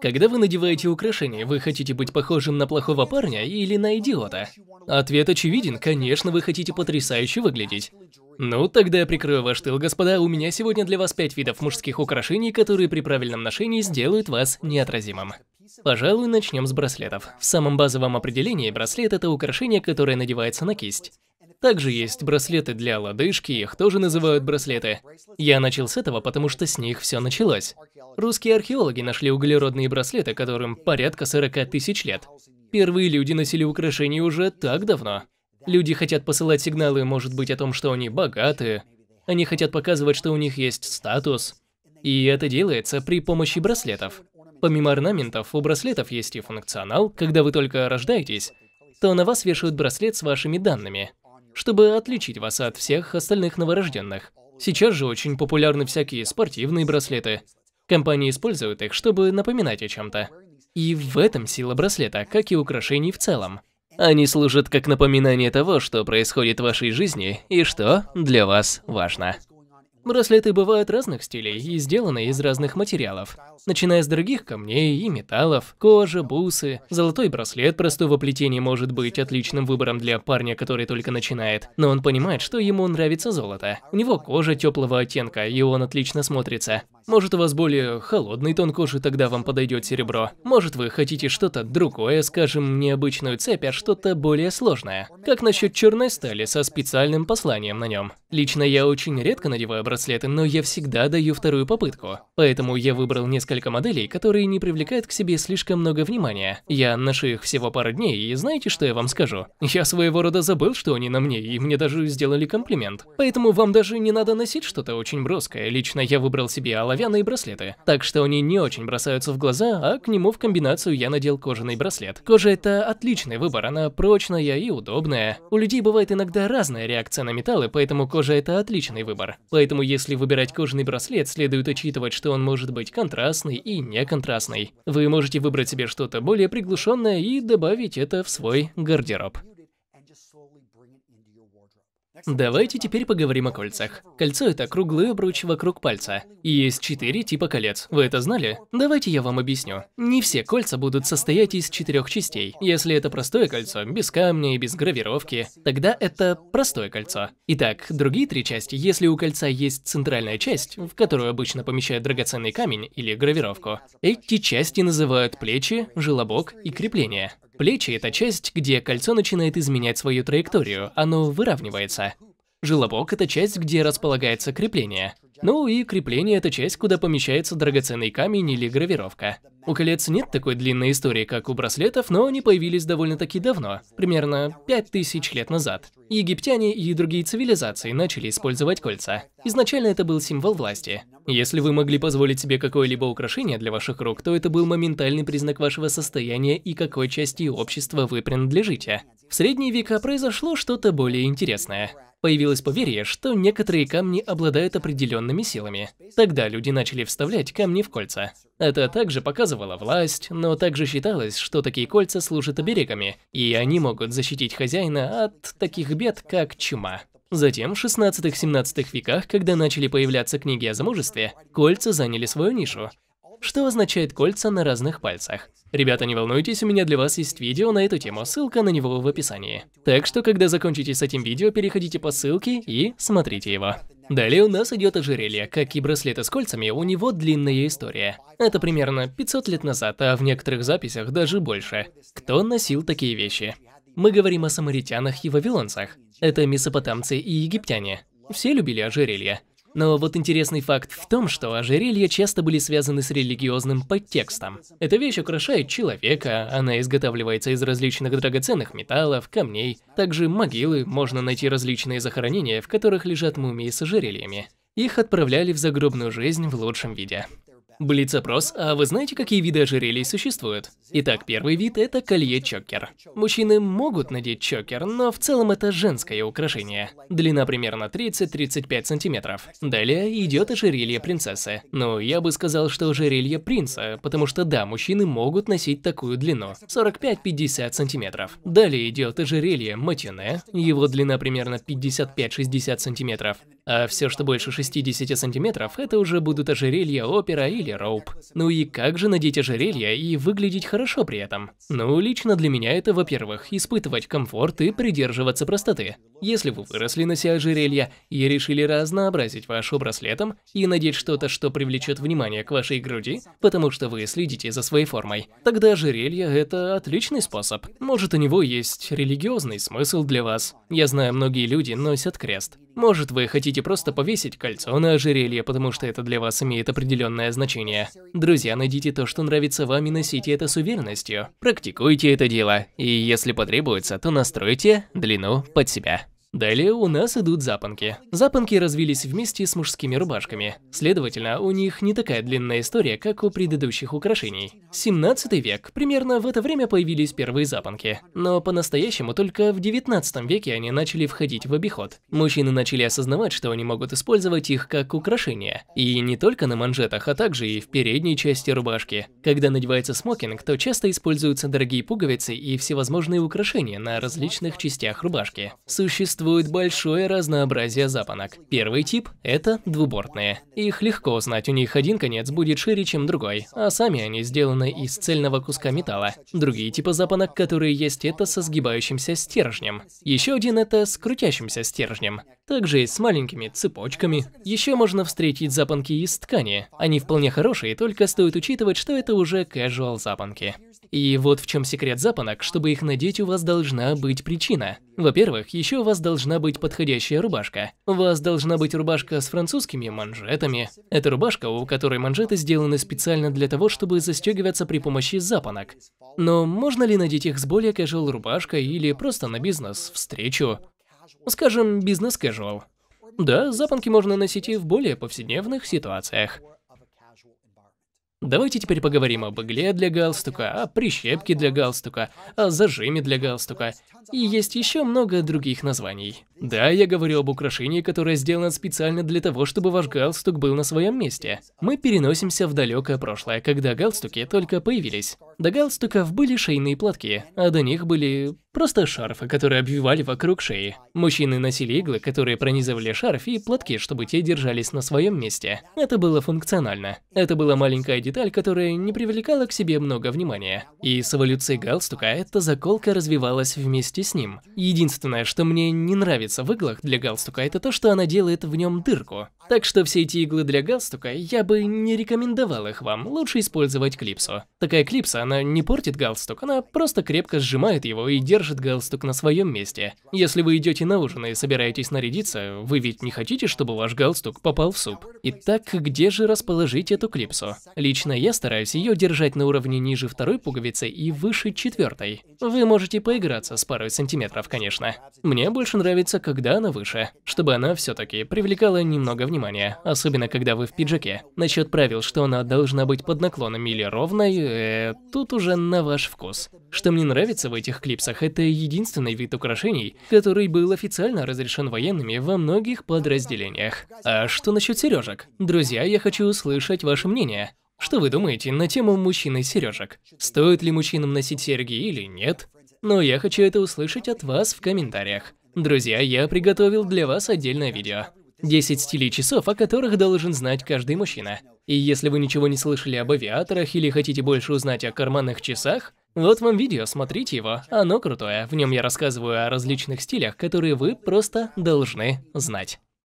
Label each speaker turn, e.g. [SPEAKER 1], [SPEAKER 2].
[SPEAKER 1] Когда вы надеваете украшения, вы хотите быть похожим на плохого парня или на идиота? Ответ очевиден, конечно, вы хотите потрясающе выглядеть. Ну, тогда я прикрою ваш тыл, господа. У меня сегодня для вас пять видов мужских украшений, которые при правильном ношении сделают вас неотразимым. Пожалуй, начнем с браслетов. В самом базовом определении браслет – это украшение, которое надевается на кисть. Также есть браслеты для лодыжки, их тоже называют браслеты. Я начал с этого, потому что с них все началось. Русские археологи нашли углеродные браслеты, которым порядка 40 тысяч лет. Первые люди носили украшения уже так давно. Люди хотят посылать сигналы, может быть, о том, что они богаты. Они хотят показывать, что у них есть статус. И это делается при помощи браслетов. Помимо орнаментов, у браслетов есть и функционал. Когда вы только рождаетесь, то на вас вешают браслет с вашими данными чтобы отличить вас от всех остальных новорожденных. Сейчас же очень популярны всякие спортивные браслеты. Компании используют их, чтобы напоминать о чем-то. И в этом сила браслета, как и украшений в целом. Они служат как напоминание того, что происходит в вашей жизни и что для вас важно. Браслеты бывают разных стилей и сделаны из разных материалов. Начиная с дорогих камней и металлов, кожа, бусы. Золотой браслет простого плетения может быть отличным выбором для парня, который только начинает, но он понимает, что ему нравится золото. У него кожа теплого оттенка, и он отлично смотрится. Может у вас более холодный тон кожи, тогда вам подойдет серебро. Может вы хотите что-то другое, скажем, необычную цепь, а что-то более сложное. Как насчет черной стали со специальным посланием на нем? Лично я очень редко надеваю браслеты, но я всегда даю вторую попытку. Поэтому я выбрал несколько моделей, которые не привлекают к себе слишком много внимания. Я ношу их всего пару дней, и знаете, что я вам скажу? Я своего рода забыл, что они на мне, и мне даже сделали комплимент. Поэтому вам даже не надо носить что-то очень броское. Лично я выбрал себе оловянные браслеты. Так что они не очень бросаются в глаза, а к нему в комбинацию я надел кожаный браслет. Кожа это отличный выбор, она прочная и удобная. У людей бывает иногда разная реакция на металлы, поэтому кожа это отличный выбор. Поэтому если выбирать кожаный браслет, следует учитывать, что он может быть контрастный и неконтрастный. Вы можете выбрать себе что-то более приглушенное и добавить это в свой гардероб. Давайте теперь поговорим о кольцах. Кольцо – это круглый обруч вокруг пальца. И есть четыре типа колец. Вы это знали? Давайте я вам объясню. Не все кольца будут состоять из четырех частей. Если это простое кольцо, без камня и без гравировки, тогда это простое кольцо. Итак, другие три части, если у кольца есть центральная часть, в которую обычно помещают драгоценный камень или гравировку, эти части называют плечи, желобок и крепление. Плечи – это часть, где кольцо начинает изменять свою траекторию, оно выравнивается. Желобок – это часть, где располагается крепление. Ну и крепление – это часть, куда помещается драгоценный камень или гравировка. У колец нет такой длинной истории, как у браслетов, но они появились довольно-таки давно, примерно 5000 лет назад. Египтяне и другие цивилизации начали использовать кольца. Изначально это был символ власти. Если вы могли позволить себе какое-либо украшение для ваших рук, то это был моментальный признак вашего состояния и какой части общества вы принадлежите. В средние века произошло что-то более интересное. Появилось поверье, что некоторые камни обладают определенными силами. Тогда люди начали вставлять камни в кольца. Это также показывало власть, но также считалось, что такие кольца служат оберегами, и они могут защитить хозяина от таких бед, как чума. Затем, в 16-17 веках, когда начали появляться книги о замужестве, кольца заняли свою нишу. Что означает кольца на разных пальцах? Ребята, не волнуйтесь, у меня для вас есть видео на эту тему, ссылка на него в описании. Так что, когда закончите с этим видео, переходите по ссылке и смотрите его. Далее у нас идет ожерелье. Как и браслеты с кольцами, у него длинная история. Это примерно 500 лет назад, а в некоторых записях даже больше. Кто носил такие вещи? Мы говорим о самаритянах и вавилонцах. Это месопотамцы и египтяне. Все любили ожерелья. Но вот интересный факт в том, что ожерелья часто были связаны с религиозным подтекстом. Эта вещь украшает человека, она изготавливается из различных драгоценных металлов, камней. Также могилы, можно найти различные захоронения, в которых лежат мумии с ожерельями. Их отправляли в загробную жизнь в лучшем виде. Блиц-опрос, а вы знаете, какие виды ожерелий существуют? Итак, первый вид – это колье-чокер. Мужчины могут надеть чокер, но в целом это женское украшение. Длина примерно 30-35 сантиметров. Далее идет ожерелье принцессы. Ну, я бы сказал, что ожерелье принца, потому что да, мужчины могут носить такую длину – 45-50 сантиметров. Далее идет ожерелье матюне, его длина примерно 55-60 сантиметров. А все, что больше 60 сантиметров, это уже будут ожерелья, опера или роуп. Ну и как же надеть ожерелье и выглядеть хорошо при этом? Ну, лично для меня это, во-первых, испытывать комфорт и придерживаться простоты. Если вы выросли нося ожерелья и решили разнообразить ваш образ летом и надеть что-то, что привлечет внимание к вашей груди, потому что вы следите за своей формой, тогда ожерелье – это отличный способ. Может, у него есть религиозный смысл для вас. Я знаю, многие люди носят крест. Может, вы хотите просто повесить кольцо на ожерелье, потому что это для вас имеет определенное значение. Друзья, найдите то, что нравится вам и носите это с уверенностью. Практикуйте это дело, и если потребуется, то настройте длину под себя. Далее у нас идут запонки. Запонки развились вместе с мужскими рубашками. Следовательно, у них не такая длинная история, как у предыдущих украшений. 17 век. Примерно в это время появились первые запонки. Но по-настоящему только в 19 веке они начали входить в обиход. Мужчины начали осознавать, что они могут использовать их как украшения. И не только на манжетах, а также и в передней части рубашки. Когда надевается смокинг, то часто используются дорогие пуговицы и всевозможные украшения на различных частях рубашки. Существует существует большое разнообразие запонок. Первый тип – это двубортные. Их легко узнать, у них один конец будет шире, чем другой, а сами они сделаны из цельного куска металла. Другие типы запонок, которые есть, это со сгибающимся стержнем. Еще один – это с крутящимся стержнем. Также есть с маленькими цепочками. Еще можно встретить запонки из ткани. Они вполне хорошие, только стоит учитывать, что это уже casual запонки. И вот в чем секрет запонок, чтобы их надеть у вас должна быть причина. Во-первых, еще у вас должна быть подходящая рубашка. У вас должна быть рубашка с французскими манжетами. Это рубашка, у которой манжеты сделаны специально для того, чтобы застегиваться при помощи запонок. Но можно ли надеть их с более casual рубашкой или просто на бизнес, встречу? Скажем, бизнес-casual. Да, запонки можно носить и в более повседневных ситуациях. Давайте теперь поговорим об игле для галстука, о прищепке для галстука, о зажиме для галстука. И есть еще много других названий. Да, я говорю об украшении, которое сделано специально для того, чтобы ваш галстук был на своем месте. Мы переносимся в далекое прошлое, когда галстуки только появились. До галстуков были шейные платки, а до них были просто шарфы, которые обвивали вокруг шеи. Мужчины носили иглы, которые пронизывали шарф и платки, чтобы те держались на своем месте. Это было функционально. Это была маленькая деталь, которая не привлекала к себе много внимания. И с эволюцией галстука эта заколка развивалась вместе с ним. Единственное, что мне не нравится в иглах для галстука, это то, что она делает в нем дырку. Так что все эти иглы для галстука, я бы не рекомендовал их вам, лучше использовать клипсу. Такая клипса, она не портит галстук, она просто крепко сжимает его и держит галстук на своем месте. Если вы идете на ужин и собираетесь нарядиться, вы ведь не хотите, чтобы ваш галстук попал в суп. Итак, где же расположить эту клипсу? Лично я стараюсь ее держать на уровне ниже второй пуговицы и выше четвертой. Вы можете поиграться с парой сантиметров, конечно. Мне больше нравится, когда она выше, чтобы она все-таки привлекала немного внимания, особенно когда вы в пиджаке. Насчет правил, что она должна быть под наклоном или ровной, э, тут уже на ваш вкус. Что мне нравится в этих клипсах, это единственный вид украшений, который был официально разрешен военными во многих подразделениях. А что насчет сережек? Друзья, я хочу услышать ваше мнение. Что вы думаете на тему мужчины сережек? Стоит ли мужчинам носить серьги или нет? Но я хочу это услышать от вас в комментариях. Друзья, я приготовил для вас отдельное видео. 10 стилей часов, о которых должен знать каждый мужчина. И если вы ничего не слышали об авиаторах или хотите больше узнать о карманных часах, вот вам видео, смотрите его, оно крутое. В нем я рассказываю о различных стилях, которые вы просто должны знать.